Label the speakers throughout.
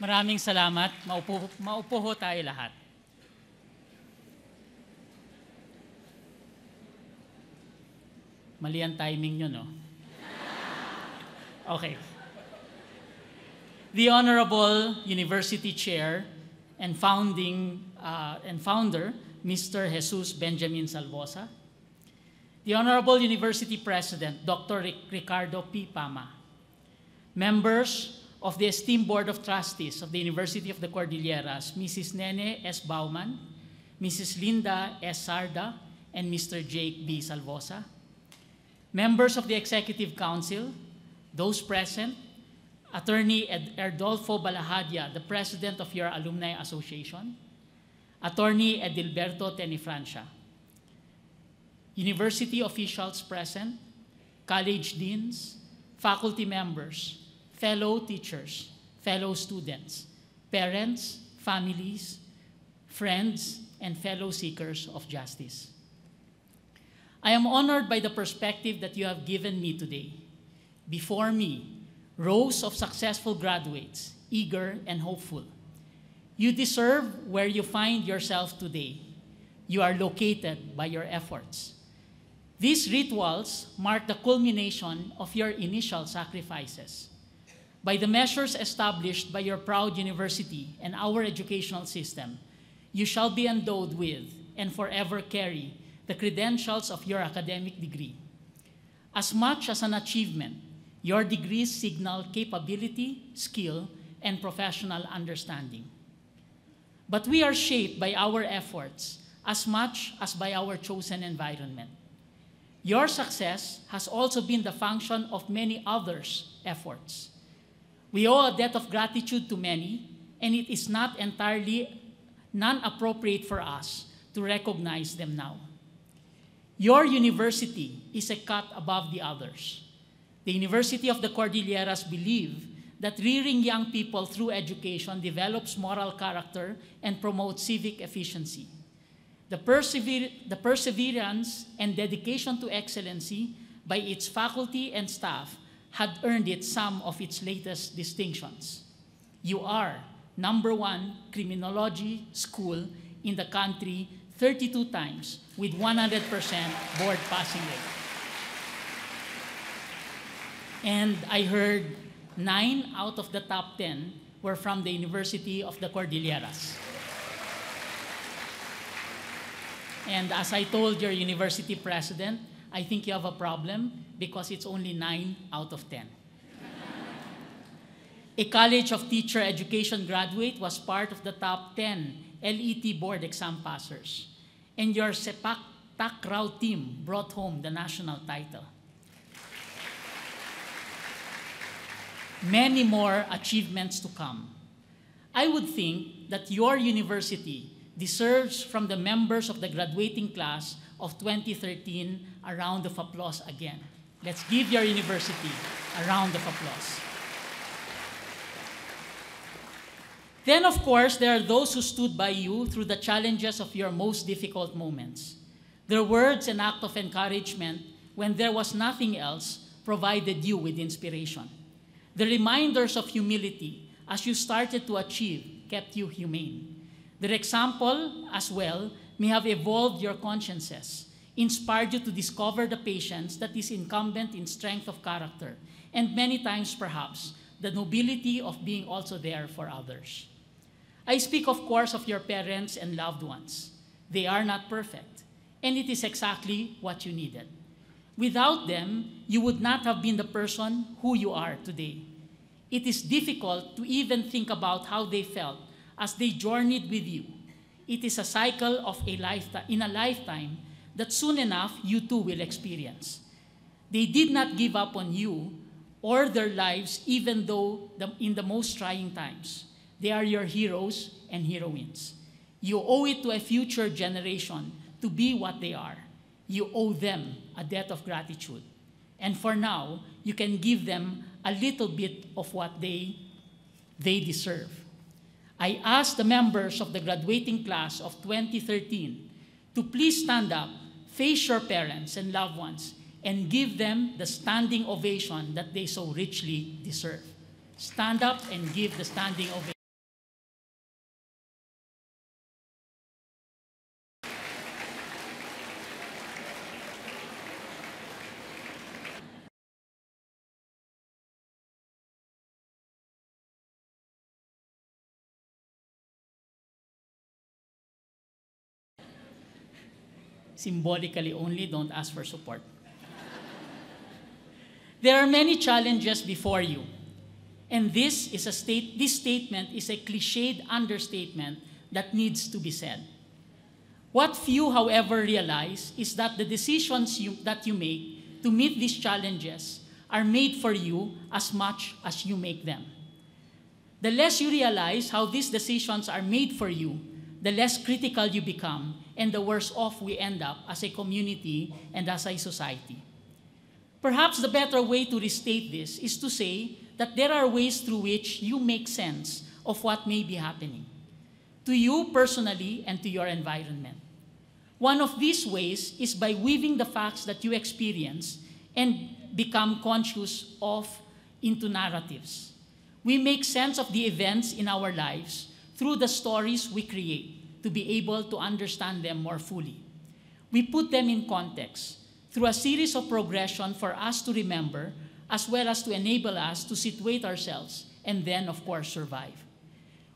Speaker 1: Maraming salamat. Maupo, maupo ho tayo lahat. Mali ang timing nyo, no? Okay. The Honorable University Chair and founding uh, and founder, Mr. Jesus Benjamin Salvosa. The Honorable University President, Dr. Ric- Ricardo P. Pama. Members of the esteemed Board of Trustees of the University of the Cordilleras, Mrs. Nene S. Bauman, Mrs. Linda S. Sarda, and Mr. Jake B. Salvosa. Members of the Executive Council, those present, Attorney Ed- Erdolfo Balahadia, the President of your Alumni Association, Attorney Edilberto Tenifrancia, University officials present, college deans, faculty members, fellow teachers, fellow students, parents, families, friends, and fellow seekers of justice. I am honored by the perspective that you have given me today. Before me, rows of successful graduates, eager and hopeful. You deserve where you find yourself today. You are located by your efforts. These rituals mark the culmination of your initial sacrifices. By the measures established by your proud university and our educational system, you shall be endowed with and forever carry the credentials of your academic degree. As much as an achievement, your degrees signal capability, skill, and professional understanding. But we are shaped by our efforts as much as by our chosen environment. Your success has also been the function of many others' efforts. We owe a debt of gratitude to many, and it is not entirely non-appropriate for us to recognize them now. Your university is a cut above the others. The University of the Cordilleras believe that rearing young people through education develops moral character and promotes civic efficiency. The, persever- the perseverance and dedication to excellency by its faculty and staff had earned it some of its latest distinctions. You are number one criminology school in the country 32 times with 100% board passing rate. And I heard nine out of the top 10 were from the University of the Cordilleras. And as I told your university president, I think you have a problem because it's only nine out of 10. a College of Teacher Education graduate was part of the top 10 LET board exam passers. And your Sepak Takraw team brought home the national title. Many more achievements to come. I would think that your university deserves from the members of the graduating class of 2013 a round of applause again. Let's give your university a round of applause. Then, of course, there are those who stood by you through the challenges of your most difficult moments. Their words and act of encouragement, when there was nothing else, provided you with inspiration. The reminders of humility as you started to achieve kept you humane. Their example, as well, may have evolved your consciences, inspired you to discover the patience that is incumbent in strength of character, and many times, perhaps, the nobility of being also there for others. I speak, of course, of your parents and loved ones. They are not perfect, and it is exactly what you needed. Without them, you would not have been the person who you are today. It is difficult to even think about how they felt as they journeyed with you. It is a cycle of a lifetime, in a lifetime that soon enough you too will experience. They did not give up on you or their lives, even though the, in the most trying times. They are your heroes and heroines. You owe it to a future generation to be what they are. You owe them a debt of gratitude. And for now, you can give them a little bit of what they, they deserve. I ask the members of the graduating class of 2013 to please stand up, face your parents and loved ones, and give them the standing ovation that they so richly deserve. Stand up and give the standing ovation. Symbolically only, don't ask for support. there are many challenges before you. And this is a state this statement is a cliched understatement that needs to be said. What few, however, realize is that the decisions you, that you make to meet these challenges are made for you as much as you make them. The less you realize how these decisions are made for you, the less critical you become, and the worse off we end up as a community and as a society. Perhaps the better way to restate this is to say that there are ways through which you make sense of what may be happening to you personally and to your environment. One of these ways is by weaving the facts that you experience and become conscious of into narratives. We make sense of the events in our lives through the stories we create to be able to understand them more fully. We put them in context through a series of progression for us to remember as well as to enable us to situate ourselves and then, of course, survive.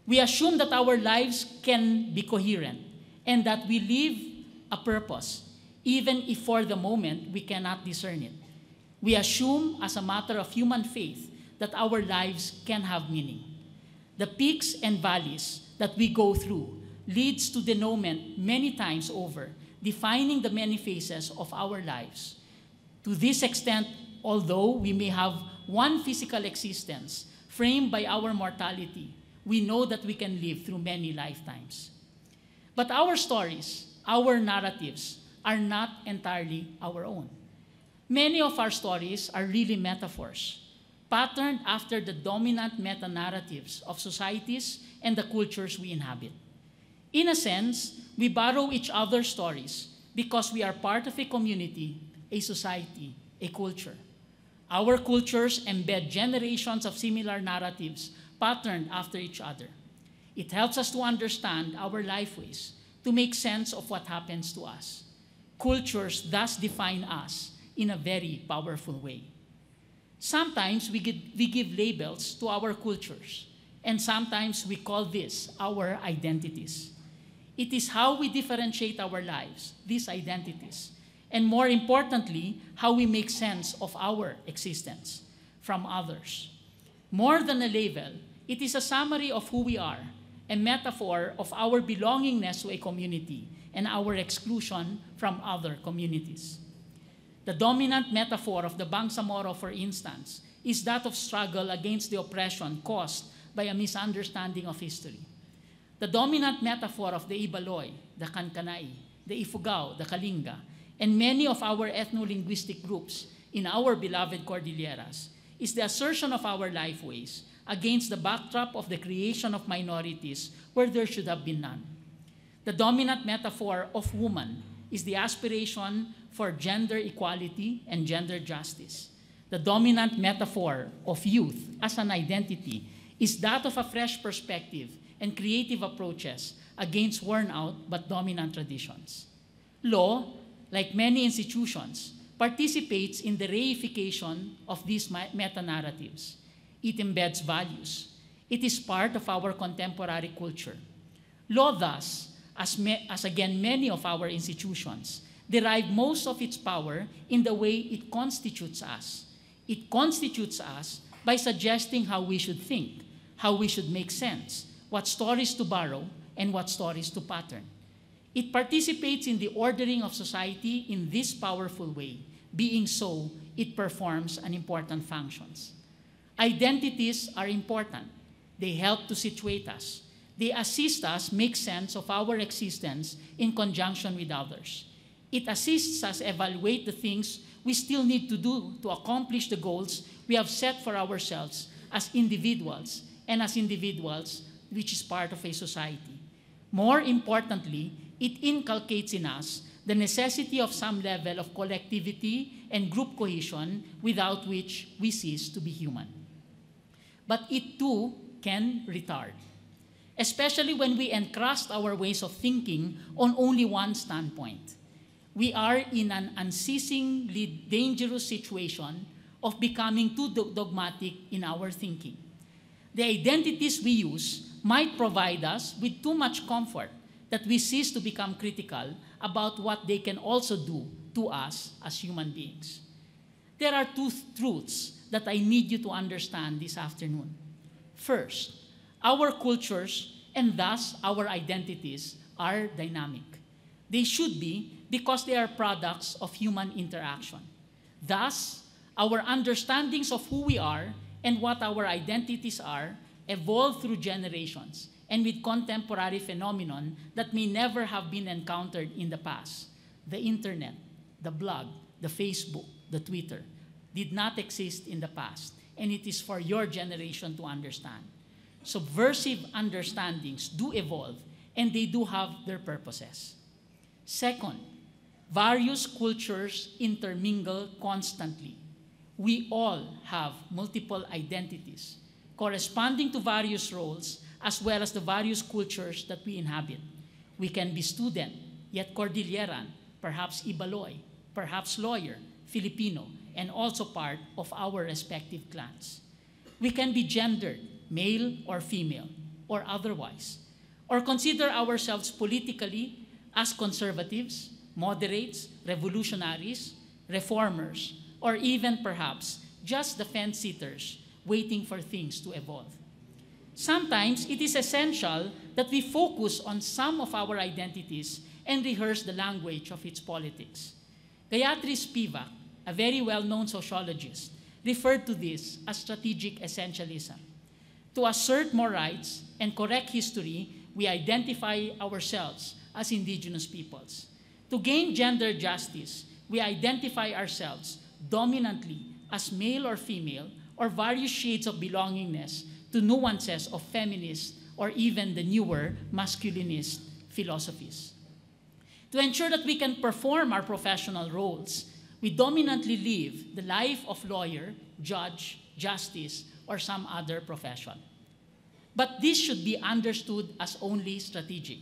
Speaker 1: We assume that our lives can be coherent and that we live a purpose, even if for the moment we cannot discern it. We assume, as a matter of human faith, that our lives can have meaning. The peaks and valleys that we go through leads to denouement many times over, defining the many phases of our lives. To this extent, although we may have one physical existence framed by our mortality, we know that we can live through many lifetimes. But our stories, our narratives, are not entirely our own. Many of our stories are really metaphors, patterned after the dominant meta narratives of societies and the cultures we inhabit. In a sense, we borrow each other's stories because we are part of a community, a society, a culture. Our cultures embed generations of similar narratives patterned after each other. It helps us to understand our lifeways, to make sense of what happens to us. Cultures thus define us in a very powerful way. Sometimes we give, we give labels to our cultures, and sometimes we call this our identities. It is how we differentiate our lives, these identities, and more importantly, how we make sense of our existence from others. More than a label, it is a summary of who we are, a metaphor of our belongingness to a community and our exclusion from other communities. The dominant metaphor of the Bangsamoro, for instance, is that of struggle against the oppression caused by a misunderstanding of history. The dominant metaphor of the Ibaloy, the Kankanai, the Ifugao, the Kalinga, and many of our ethno-linguistic groups in our beloved Cordilleras is the assertion of our lifeways against the backdrop of the creation of minorities where there should have been none. The dominant metaphor of woman is the aspiration for gender equality and gender justice. The dominant metaphor of youth as an identity is that of a fresh perspective and creative approaches against worn out but dominant traditions. Law, like many institutions, participates in the reification of these meta narratives. It embeds values. It is part of our contemporary culture. Law, thus, as, as again many of our institutions, derive most of its power in the way it constitutes us. It constitutes us by suggesting how we should think, how we should make sense, what stories to borrow, and what stories to pattern. It participates in the ordering of society in this powerful way. Being so, it performs an important functions. Identities are important. They help to situate us. They assist us make sense of our existence in conjunction with others. It assists us evaluate the things we still need to do to accomplish the goals we have set for ourselves as individuals and as individuals, which is part of a society. More importantly, it inculcates in us the necessity of some level of collectivity and group cohesion without which we cease to be human. But it too can retard, especially when we encrust our ways of thinking on only one standpoint. We are in an unceasingly dangerous situation of becoming too dogmatic in our thinking. The identities we use might provide us with too much comfort that we cease to become critical about what they can also do to us as human beings. There are two truths that I need you to understand this afternoon. First, our cultures and thus our identities are dynamic. They should be because they are products of human interaction. Thus, our understandings of who we are and what our identities are evolve through generations and with contemporary phenomenon that may never have been encountered in the past. The internet, the blog, the Facebook, the Twitter did not exist in the past, and it is for your generation to understand. Subversive understandings do evolve, and they do have their purposes. Second, various cultures intermingle constantly. We all have multiple identities corresponding to various roles as well as the various cultures that we inhabit. We can be student, yet Cordilleran, perhaps Ibaloy, perhaps lawyer, Filipino, and also part of our respective clans. We can be gendered, male or female, or otherwise, or consider ourselves politically as conservatives, moderates, revolutionaries, reformers, or even perhaps just the fence sitters waiting for things to evolve. Sometimes it is essential that we focus on some of our identities and rehearse the language of its politics. Gayatri Spivak, a very well-known sociologist, referred to this as strategic essentialism. To assert more rights and correct history, we identify ourselves as indigenous peoples. To gain gender justice, we identify ourselves dominantly as male or female or various shades of belongingness to nuances of feminist or even the newer masculinist philosophies. To ensure that we can perform our professional roles, we dominantly live the life of lawyer, judge, justice, or some other profession. But this should be understood as only strategic.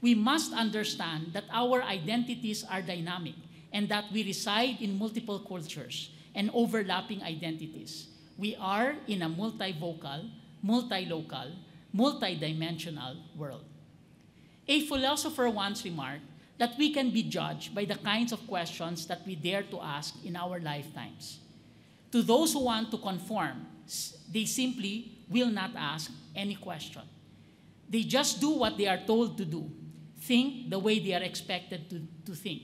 Speaker 1: We must understand that our identities are dynamic and that we reside in multiple cultures and overlapping identities. We are in a multivocal, multi-local, multi-dimensional world. A philosopher once remarked that we can be judged by the kinds of questions that we dare to ask in our lifetimes. To those who want to conform, they simply will not ask any question. They just do what they are told to do, think the way they are expected to, to think.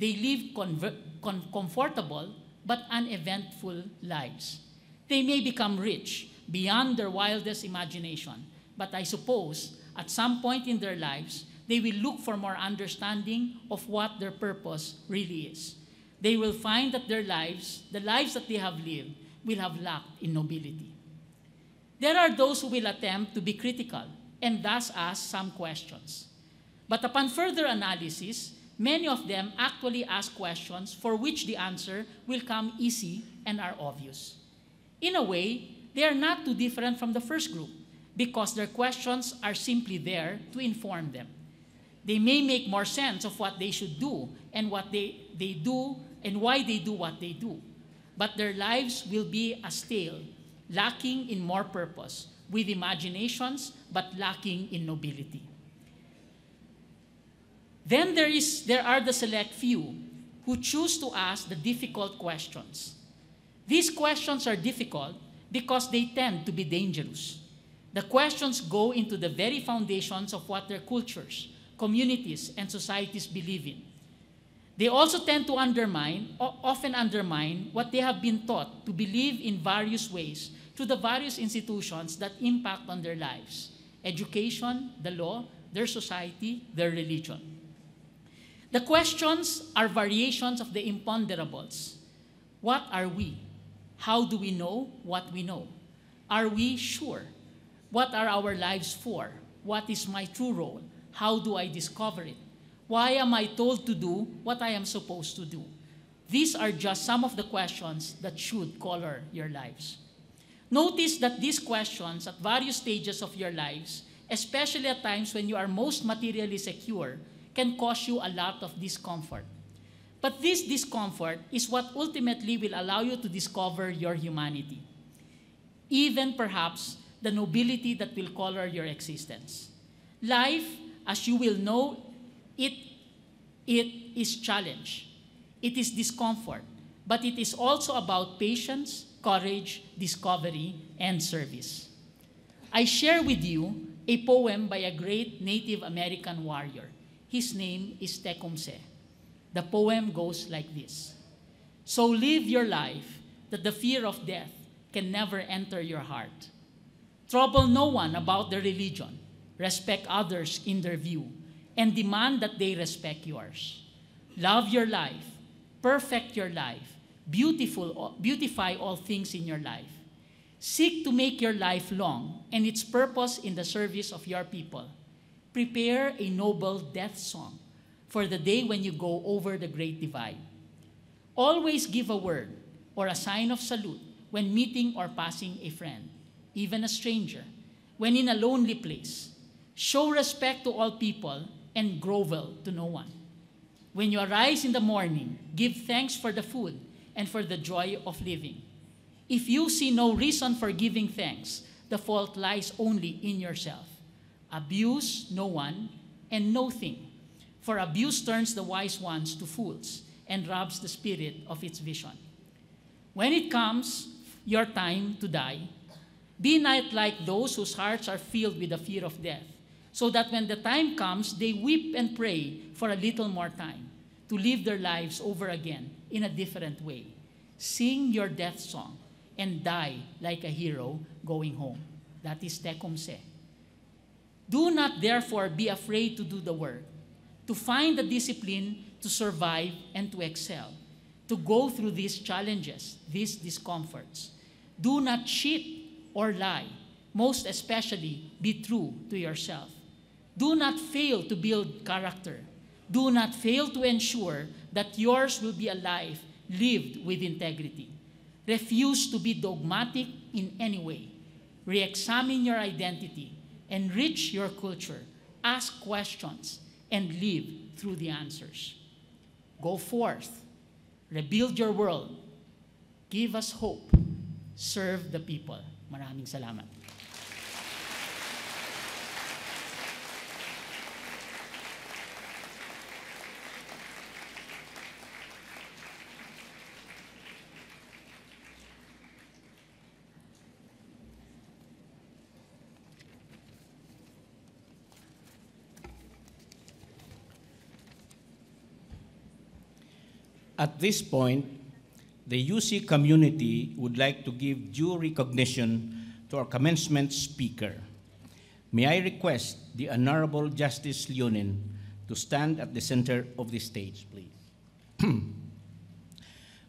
Speaker 1: They live comfortable but uneventful lives. They may become rich beyond their wildest imagination, but I suppose at some point in their lives, they will look for more understanding of what their purpose really is. They will find that their lives, the lives that they have lived, will have lacked in nobility. There are those who will attempt to be critical and thus ask some questions. But upon further analysis, many of them actually ask questions for which the answer will come easy and are obvious. In a way, they are not too different from the first group because their questions are simply there to inform them. They may make more sense of what they should do and what they, they do and why they do what they do. But their lives will be as stale, lacking in more purpose, with imaginations but lacking in nobility. Then there, is, there are the select few who choose to ask the difficult questions. These questions are difficult because they tend to be dangerous. The questions go into the very foundations of what their cultures, communities, and societies believe in. They also tend to undermine, often undermine, what they have been taught to believe in various ways through the various institutions that impact on their lives education, the law, their society, their religion. The questions are variations of the imponderables. What are we? How do we know what we know? Are we sure? What are our lives for? What is my true role? How do I discover it? Why am I told to do what I am supposed to do? These are just some of the questions that should color your lives. Notice that these questions at various stages of your lives, especially at times when you are most materially secure, can cause you a lot of discomfort. But this discomfort is what ultimately will allow you to discover your humanity, even perhaps the nobility that will color your existence. Life, as you will know, it, it is challenge, it is discomfort, but it is also about patience, courage, discovery, and service. I share with you a poem by a great Native American warrior. His name is Tecumseh. The poem goes like this So live your life that the fear of death can never enter your heart. Trouble no one about their religion, respect others in their view, and demand that they respect yours. Love your life, perfect your life, beautiful, beautify all things in your life. Seek to make your life long and its purpose in the service of your people. Prepare a noble death song for the day when you go over the great divide. Always give a word or a sign of salute when meeting or passing a friend, even a stranger, when in a lonely place. Show respect to all people and grovel to no one. When you arise in the morning, give thanks for the food and for the joy of living. If you see no reason for giving thanks, the fault lies only in yourself. Abuse no one and no thing, for abuse turns the wise ones to fools and robs the spirit of its vision. When it comes your time to die, be not like those whose hearts are filled with the fear of death, so that when the time comes, they weep and pray for a little more time to live their lives over again in a different way. Sing your death song and die like a hero going home. That is Tecumseh. Do not therefore be afraid to do the work, to find the discipline to survive and to excel, to go through these challenges, these discomforts. Do not cheat or lie, most especially be true to yourself. Do not fail to build character. Do not fail to ensure that yours will be a life lived with integrity. Refuse to be dogmatic in any way. Re examine your identity, enrich your culture, ask questions, and live through the answers. Go forth, rebuild your world, give us hope, serve the people. Maraming salamat.
Speaker 2: At this point, the UC community would like to give due recognition to our commencement speaker. May I request the Honorable Justice Leonen to stand at the center of the stage, please.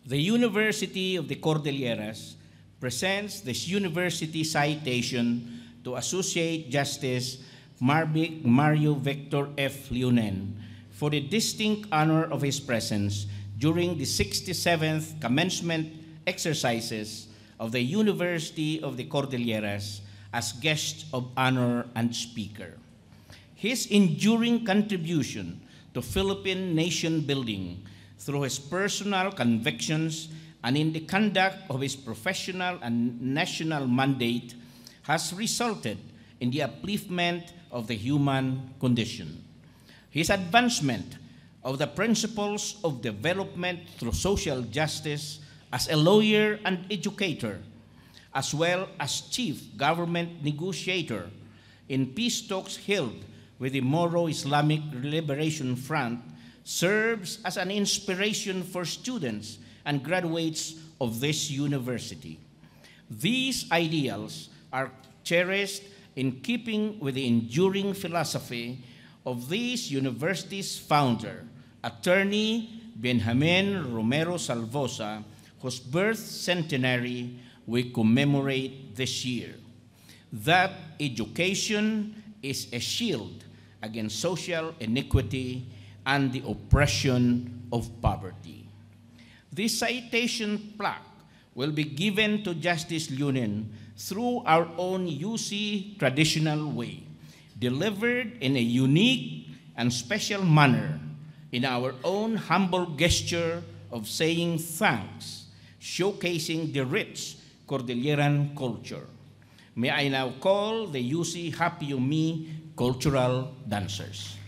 Speaker 2: the University of the Cordilleras presents this university citation to Associate Justice Mario Victor F. Leonen for the distinct honor of his presence during the 67th commencement exercises of the University of the Cordilleras as guest of honor and speaker. His enduring contribution to Philippine nation building through his personal convictions and in the conduct of his professional and national mandate has resulted in the upliftment of the human condition. His advancement of the principles of development through social justice as a lawyer and educator, as well as chief government negotiator in peace talks held with the Moro Islamic Liberation Front, serves as an inspiration for students and graduates of this university. These ideals are cherished in keeping with the enduring philosophy of this university's founder, attorney Benjamin Romero Salvosa, whose birth centenary we commemorate this year. That education is a shield against social inequity and the oppression of poverty. This citation plaque will be given to Justice Leonen through our own UC traditional way, delivered in a unique and special manner in our own humble gesture of saying thanks, showcasing the rich Cordilleran culture. May I now call the UC Happy Me cultural dancers.